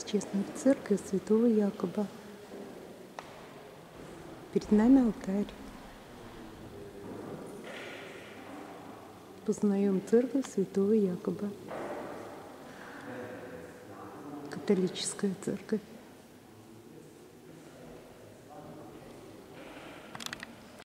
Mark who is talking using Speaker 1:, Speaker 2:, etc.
Speaker 1: находимся честной в церкви Святого Якоба. Перед нами алтарь. Познаем церковь Святого Якоба. Католическая церковь.